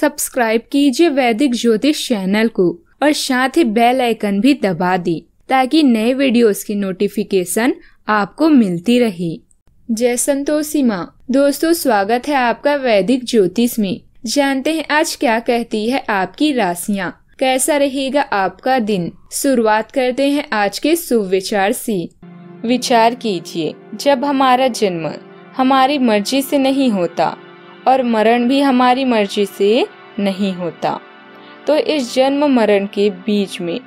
Subscribe कीजिए वैदिक ज्योतिष चैनल को और साथ ही बेल आइकन भी दबा दी ताकि नए वीडियोस की नोटिफिकेशन आपको मिलती रहे। जय संतोषी माँ। दोस्तों, स्वागत है आपका वैदिक ज्योतिष में। जानते हैं आज क्या कहती है आपकी राशियाँ। कैसा रहेगा आपका दिन? शुरुआत करते हैं आज के सुविचार से। विचार कीजिए, जब हमारा जन्म हमारी मर्ज़ी से नहीं होता और मरण भी हमारी मर्ज़ी से नहीं होता। तो इस जन्म मरण के बीच में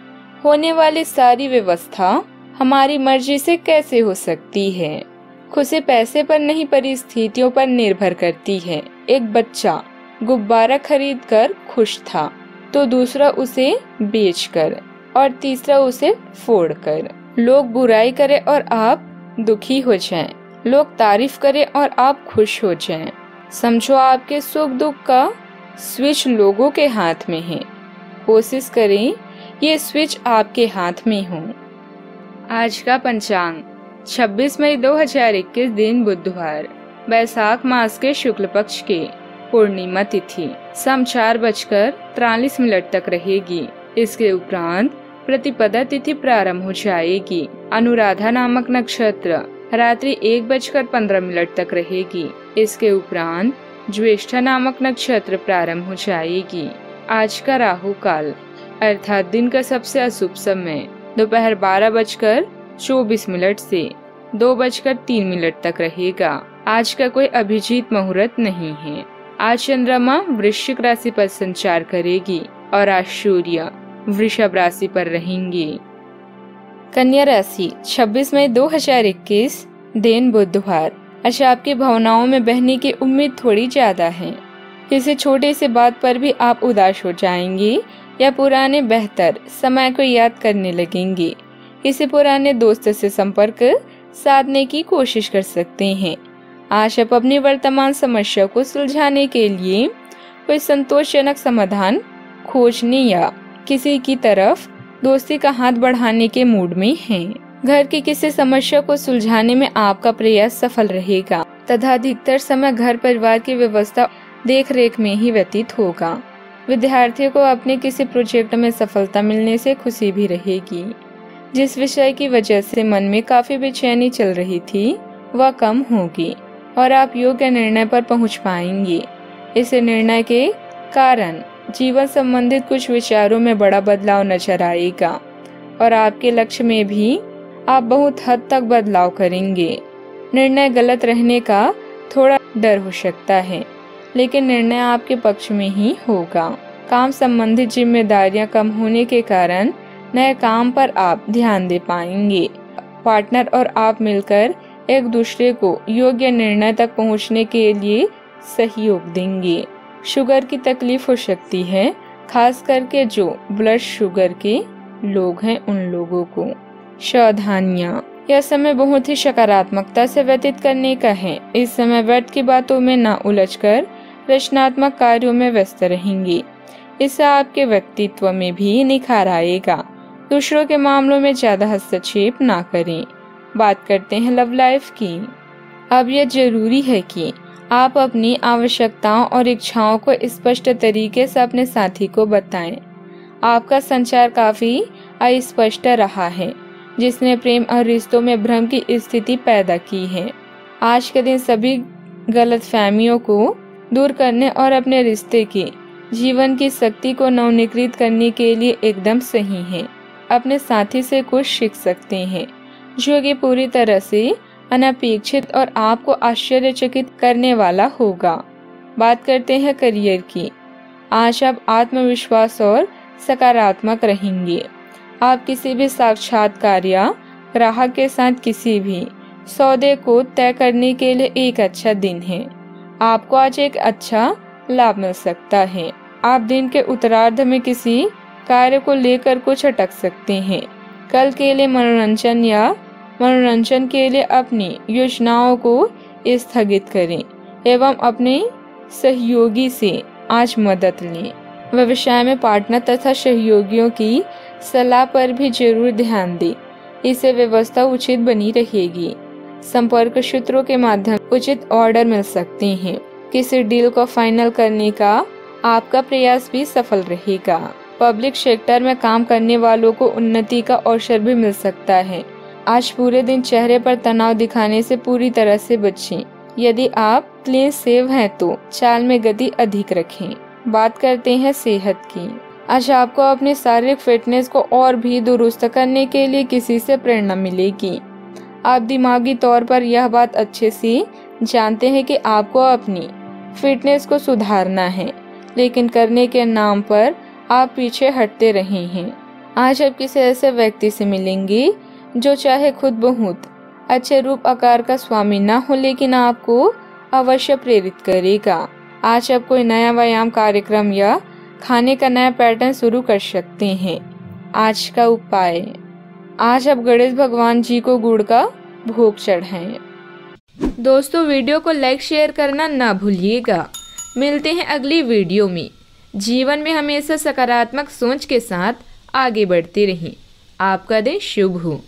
होने वाली सारी व्यवस्था हमारी मर्ज़ी से कैसे हो सकती है? खुशी पैसे पर नहीं परिस्थितियों पर निर्भर करती है। एक बच्चा गुब्बारा खरीद कर खुश था तो दूसरा उसे बेचकर और तीसरा उसे फोड़कर। लोग बुराई करे और आप दुखी हो जाएँ, लोग तारीफ़ करें और आप खुश हो जाएँ। समझो आपके सुख दुख का स्विच लोगों के हाथ में है। कोशिश करें, ये स्विच आपके हाथ में हो। आज का पंचांग 26 मई 2021 दिन बुधवार, बैसाख मास के शुक्ल पक्ष के, पूर्णिमा तिथि सम चार बजकर तिरालीस मिनट तक रहेगी। इसके उपरांत प्रतिपदा तिथि प्रारंभ हो जाएगी। अनुराधा नामक नक्षत्र रात्रि एक बजकर पंद्रह मिनट तक रहेगी। इसके उपरांत ज्येष्ठा नामक नक्षत्र प्रारंभ हो जाएगी। आज का राहु काल, अर्थात दिन का सबसे अशुभ समय, दोपहर बारह बजकर चौबीस मिनट से दो बजकर तीन मिनट तक रहेगा। आज का कोई अभिजीत मुहूर्त नहीं है। आज चंद्रमा वृश्चिक राशि पर संचार करेगी और आज सूर्य वृषभ राशि पर रहेंगे। कन्या राशि 26 मई 2021 दिन बुधवार। अच्छा आपकी भावनाओं में बहने की उम्मीद थोड़ी ज़्यादा है। किसी छोटे से बात पर भी आप उदास हो जाएँगे या पुराने बेहतर समय को याद करने लगेंगे। किसी पुराने दोस्त से संपर्क साधने की कोशिश कर सकते हैं। आज आप अपनी वर्तमान समस्या को सुलझाने के लिए कोई संतोषजनक समाधान खोजने या किसी की तरफ़ दोस्ती का हाथ बढ़ाने के मूड में हैं। घर की किसी समस्या को सुलझाने में आपका प्रयास सफल रहेगा। तथा अधिकतर समय घर परिवार की व्यवस्था देख रेख में ही व्यतीत होगा। विद्यार्थियों को अपने किसी प्रोजेक्ट में सफलता मिलने से खुशी भी रहेगी। जिस विषय की वजह से मन में काफ़ी बेचैनी चल रही थी, वह कम होगी और आप योग्य निर्णय पर पहुँच पाएँगे। इस निर्णय के कारण जीवन संबंधित कुछ विचारों में बड़ा बदलाव नज़र आएगा और आपके लक्ष्य में भी आप बहुत हद तक बदलाव करेंगे। निर्णय गलत रहने का थोड़ा डर हो सकता है, लेकिन निर्णय आपके पक्ष में ही होगा। काम संबंधित जिम्मेदारियाँ कम होने के कारण नए काम पर आप ध्यान दे पाएँगे। पार्टनर और आप मिलकर एक दूसरे को योग्य निर्णय तक पहुँचने के लिए सहयोग देंगे। शुगर की तकलीफ़ हो सकती है, खास करके जो ब्लड शुगर के लोग हैं उन लोगों को। सावधानियाँ। यह समय बहुत ही सकारात्मकता से व्यतीत करने का है। इस समय व्यर्थ की बातों में न उलझकर रचनात्मक कार्यों में व्यस्त रहेंगे। इससे आपके व्यक्तित्व में भी निखार आएगा। दूसरों के मामलों में ज़्यादा हस्तक्षेप ना करें। बात करते हैं लव लाइफ की। अब यह ज़रूरी है कि आप अपनी आवश्यकताओं और इच्छाओं को स्पष्ट तरीके से अपने साथी को बताएँ। आपका संचार काफ़ी अस्पष्ट रहा है, जिसने प्रेम और रिश्तों में भ्रम की स्थिति पैदा की है आज के दिन सभी गलत फहमियों को दूर करने और अपने रिश्ते की जीवन की शक्ति को नवनीकृत करने के लिए एकदम सही है अपने साथी से कुछ सीख सकते हैं, जो कि पूरी तरह से अनपेक्षित और आपको आश्चर्यचकित करने वाला होगा। बात करते हैं करियर की। आज आप आत्मविश्वास और सकारात्मक रहेंगे। आप किसी भी साक्षात्कार या ग्राहक के साथ किसी भी सौदे को तय करने के लिए एक अच्छा दिन है। आपको आज एक अच्छा लाभ मिल सकता है। आप दिन के उत्तरार्ध में किसी कार्य को लेकर कुछ अटक सकते हैं। कल के लिए मनोरंजन या मनोरंजन के लिए अपनी योजनाओं को स्थगित करें एवं अपने सहयोगी से आज मदद लें। व्यवसाय में पार्टनर तथा सहयोगियों की सलाह पर भी ज़रूर ध्यान दें। इससे व्यवस्था उचित बनी रहेगी। संपर्क सूत्रों के माध्यम उचित ऑर्डर मिल सकते हैं। किसी डील को फाइनल करने का आपका प्रयास भी सफल रहेगा। पब्लिक सेक्टर में काम करने वालों को उन्नति का अवसर भी मिल सकता है। आज पूरे दिन चेहरे पर तनाव दिखाने से पूरी तरह से बचें। यदि आप क्लीन सेव हैं तो चाल में गति अधिक रखें। बात करते हैं सेहत की। आज आपको अपने शारीरिक फिटनेस को और भी दुरुस्त करने के लिए किसी से प्रेरणा मिलेगी। आप दिमागी तौर पर यह बात अच्छे से जानते हैं कि आपको अपनी फिटनेस को सुधारना है, लेकिन करने के नाम पर आप पीछे हटते रहे हैं। आज आप किसी ऐसे व्यक्ति से मिलेंगे जो चाहे खुद बहुत अच्छे रूप आकार का स्वामी ना हो, लेकिन आपको अवश्य प्रेरित करेगा। आज आप कोई नया व्यायाम कार्यक्रम या खाने का नया पैटर्न शुरू कर सकते हैं। आज का उपाय, आज आप गणेश भगवान जी को गुड़ का भोग चढ़ाएँ। दोस्तों, वीडियो को लाइक शेयर करना ना भूलिएगा। मिलते हैं अगली वीडियो में। जीवन में हमेशा सकारात्मक सोच के साथ आगे बढ़ते रहें। आपका दिन शुभ हो।